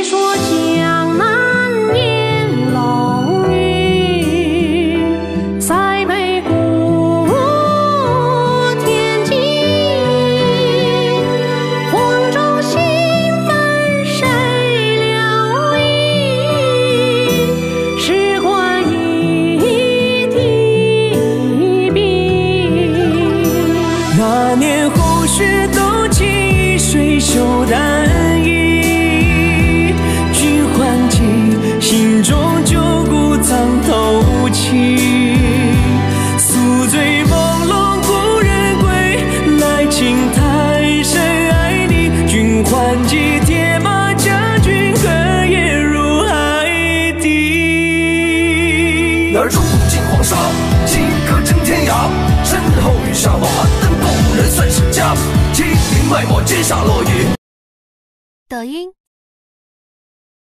你说江南烟胧雨，塞北古天际，黄州新坟谁留意？史光一滴笔，那年胡雪都情。沙，金戈征天涯。身后雨下马灯故人算是家。清明脉脉，接下落雨。抖音。